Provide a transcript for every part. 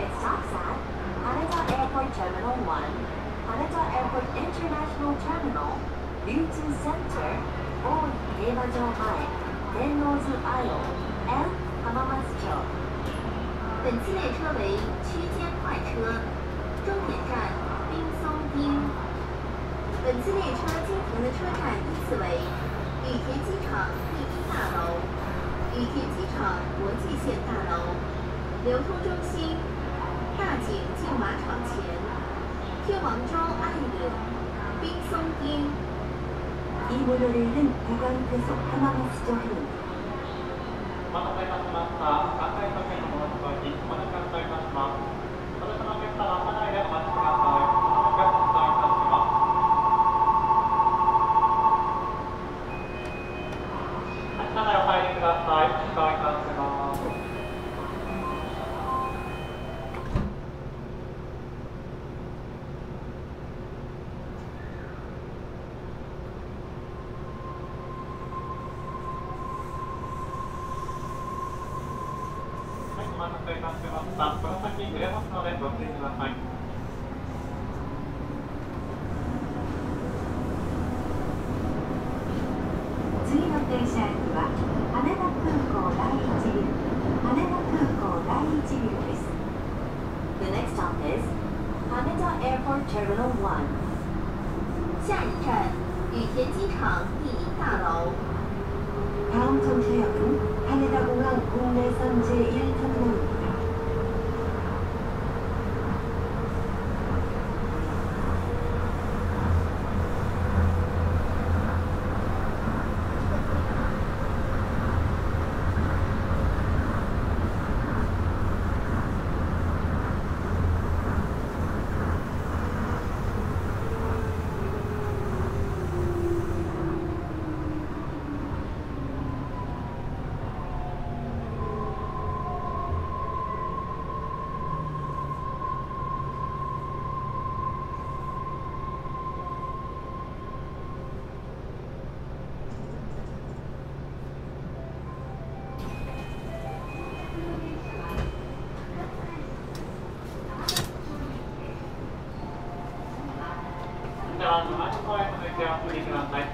it's sunset hamada airport terminal one hamada airport international Terminal，Lute center or Java Drive，and northern and 本次列车为区间快车终点站冰松町本次列车经停的车站依次为羽田机场第一大楼羽田机场、国际线大楼、流通中心、大井竞马场前、天王洲、爱乐、冰松町。下一站羽田机场から足前へ向いてお進みください。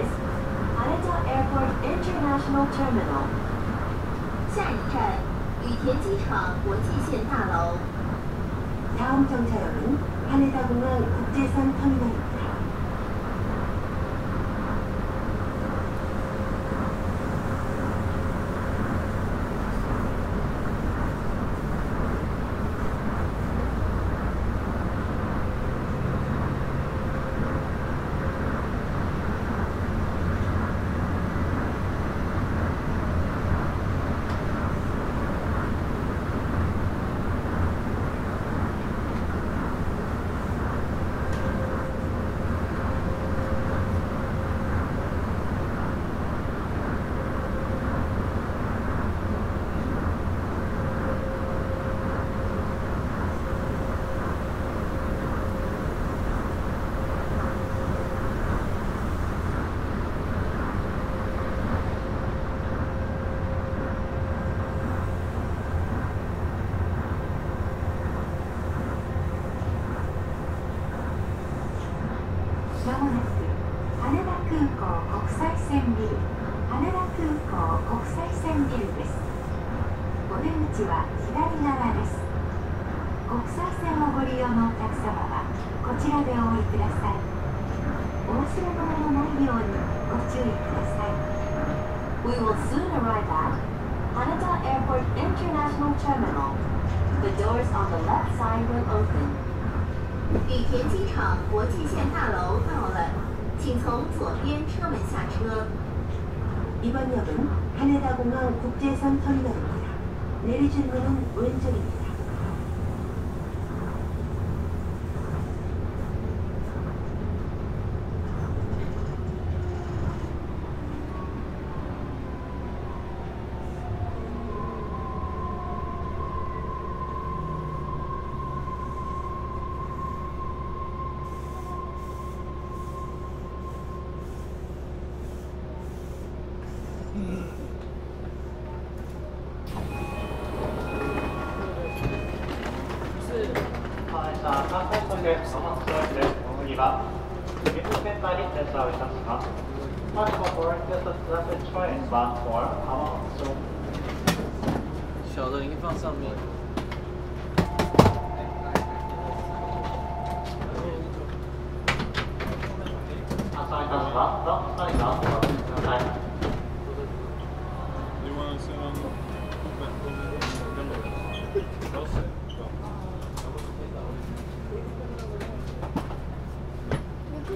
is Haneda Airport International Terminal. 下一站羽田机场国际线大楼。다음 정차역은 하네다공항 국제선 터미널입니다. We will soon arrive at Haneda Airport International Terminal. The doors on the left side will open. 羽田机场国际线大楼到了，请从左边车门下车。 이번 역은 하네다공항 국제선 터미널입니다. 내리실 문은 왼쪽입니다. ば、you can manage the services hub. Much more just a train but for our own. 小的，您放上面。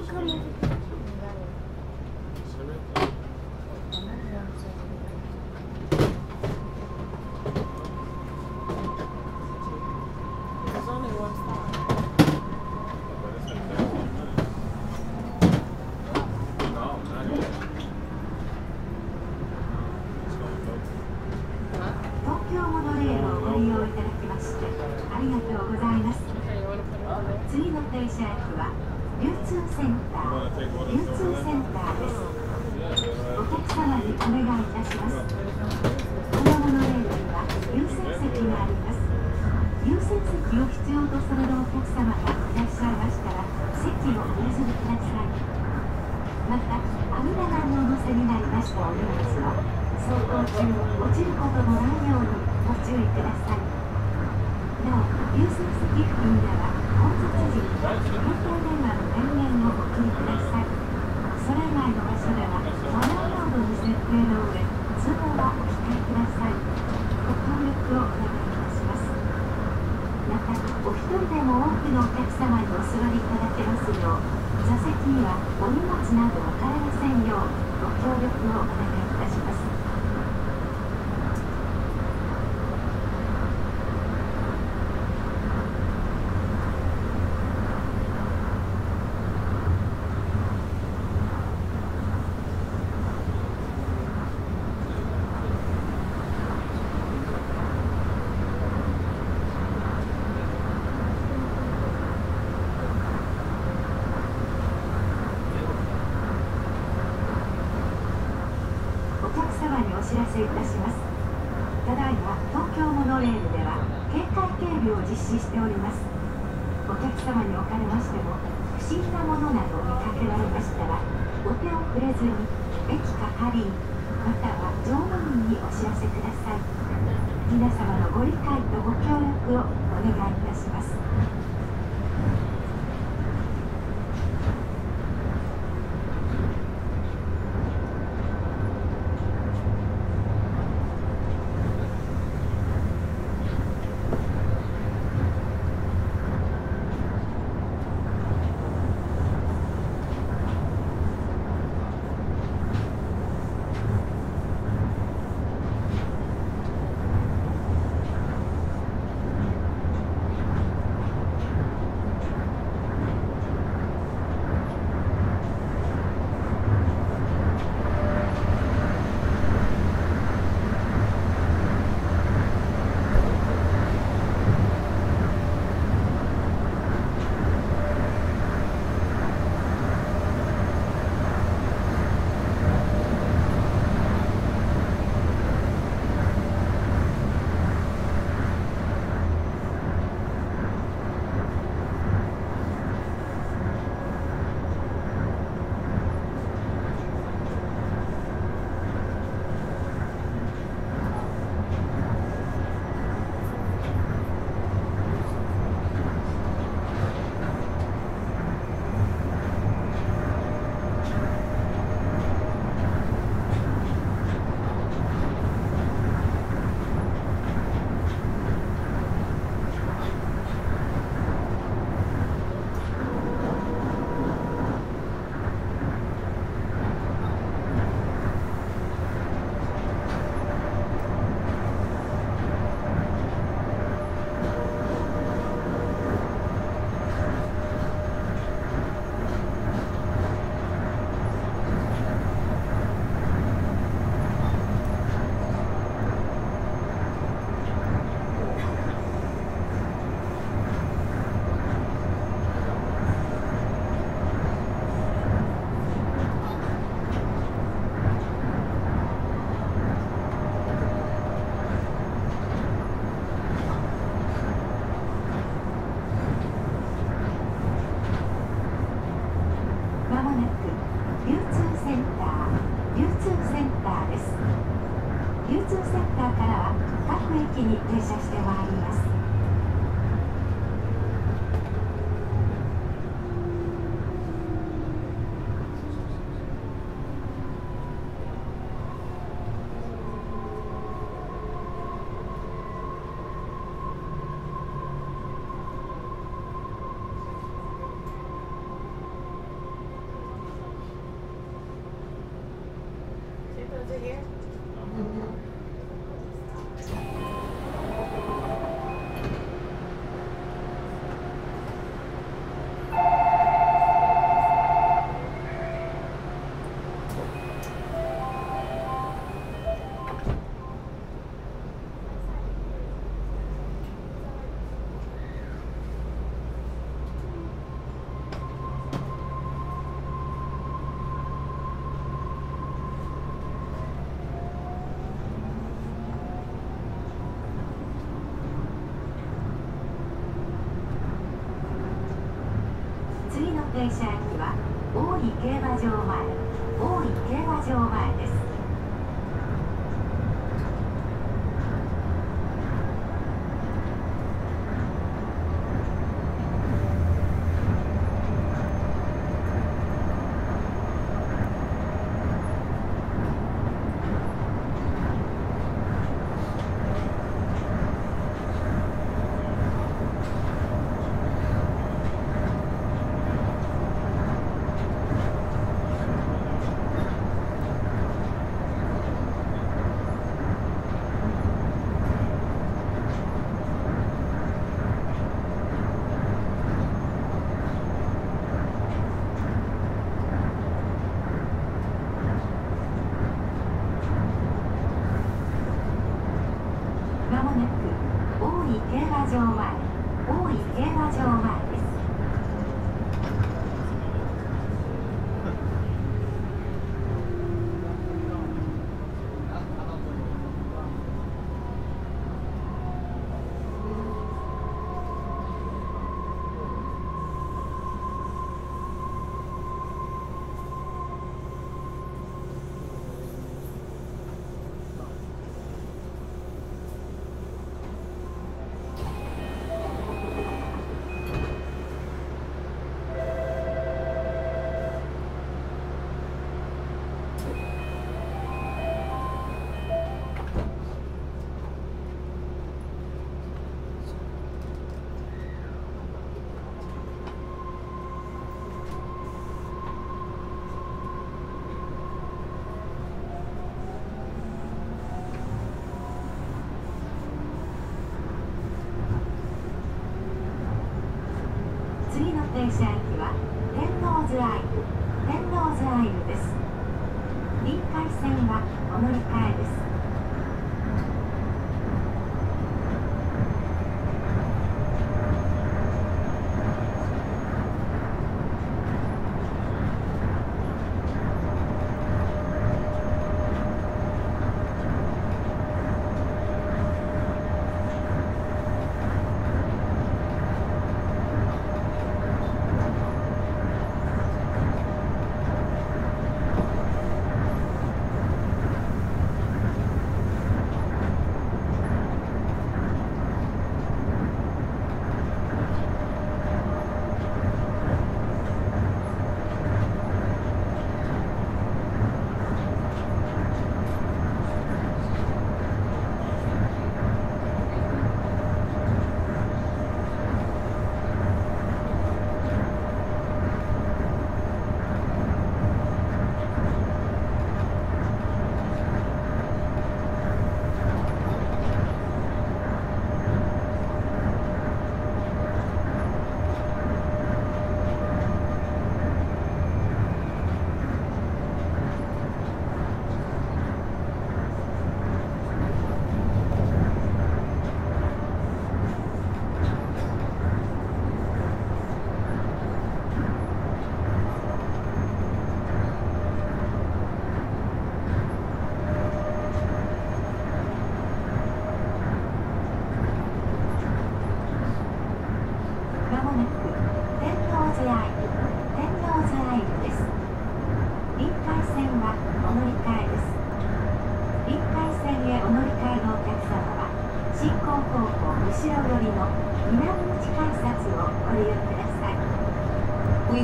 カメラ。There's only one spot. But it's like that one minute. No, not yet. It's gonna go. 東京モノレールをご利用いただきましてありがとうございます Okay, you want to put it on there? 次の停車駅は流通センター流通センターですお客様にお願いいたしますこのモノレールには優先席があります優先席を必要とされるお客様がいらっしゃいましたらをお譲りくださいまた阿弥陀丸のお乗せになりました。お荷物は走行中落ちることのないようにご注意くださいなお優先席付近では混雑時に携帯電話の電源をお切りくださいそれ以外の場所ではマナーモードに設定の上通話はお控えくださいご協力をお願いしますたお一人でも多くのお客様にお座りいただけますよう座席にはお荷物など置かれませんようご協力をお願いいたします。なく流通センター流通センターです。流通センターからは各駅に停車してまいります。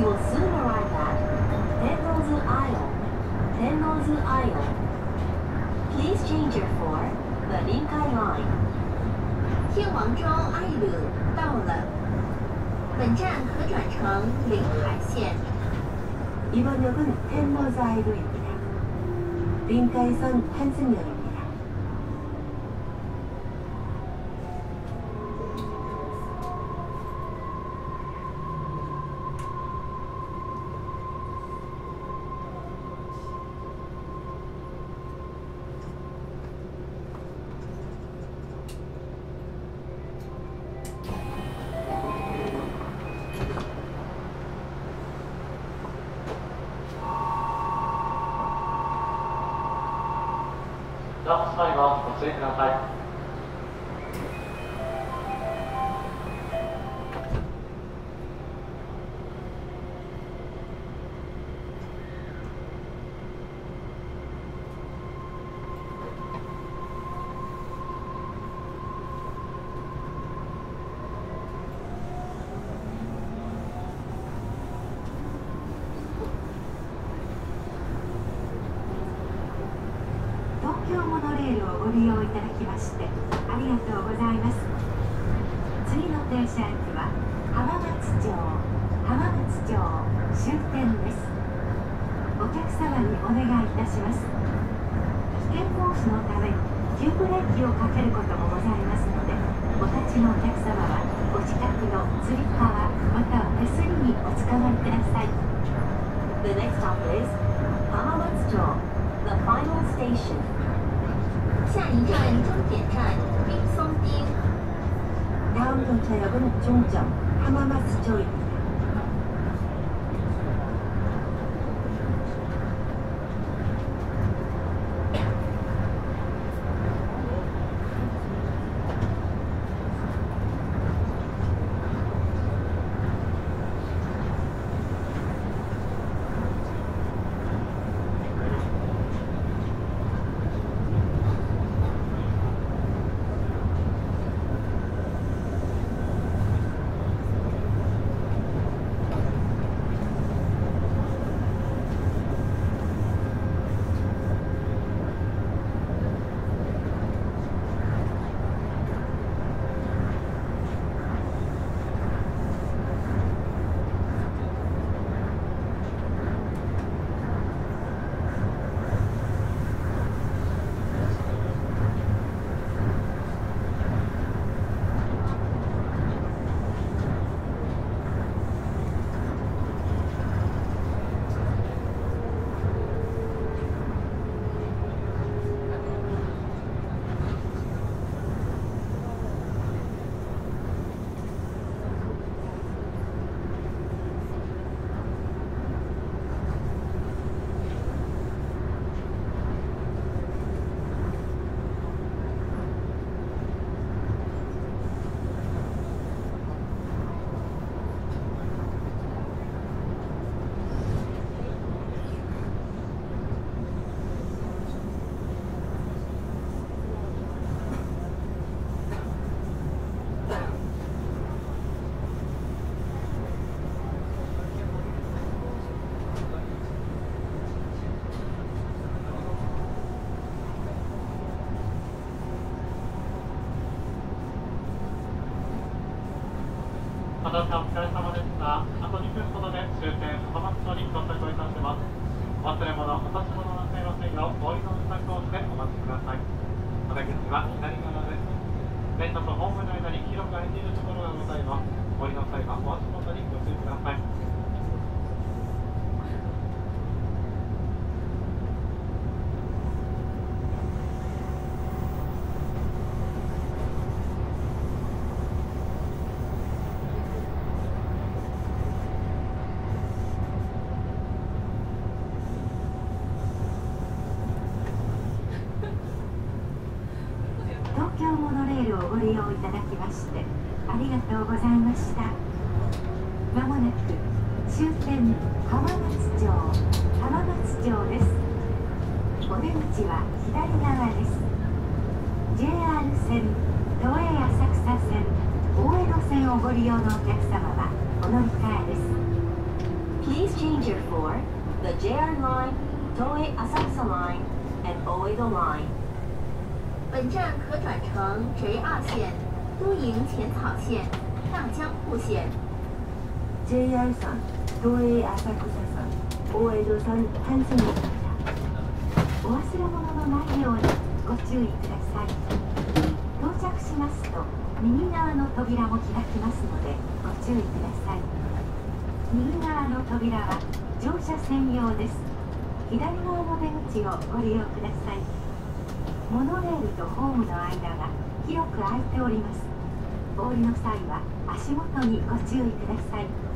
We will soon arrive at Tennozu Isle. Tennozu Isle. Please change your for the Linkai Line. 天王庄爱鲁到了。本站可转乘临海线。 이번 역은 텐머자이루입니다. 링카이선 환승역입니다. なお最後ご注意ください。停車駅は浜松町浜松町終点ですお客様にお願いいたします危険防止のため急ブレーキをかけることもございますのでお立ちのお客様はお近くのつり革または手すりにおつかまりください The next stop is Hamamatsucho, the final station. 下一站终点站冰松町。 다음 정차역은 종점 하마마스초입니다.「 車お疲れ様でした」「あと2分ほどで終点浜松町に到着をいたします」「お忘れ物、お立ち物なさいませんよう、お降りの支度をしてお待ちください」「お出口は左側です」「電車とホームの間に広く空いているところがございます」「お降りの際はお足元にご注意ください」東京モノレールをご利用いただきましてありがとうございました。まもなく終点浜松町浜松町ですお出口は左側です JR 線都営浅草線大江戸線をご利用のお客様はお乗り換えです Please change your for the JR Line, Toei Asakusa Line, and Oedo Line. 本站可转乘 JR 线、都营浅草線、上江户線 JR さ、東映浅草さ、大江戸さん、丹仙線お忘れ物のないようにご注意ください。到着しますと右側の扉も開きますのでご注意ください。右側の扉は乗車専用です。左側の出口をご利用ください。モノレールとホームの間が広く空いております。降りの際は足元にご注意ください。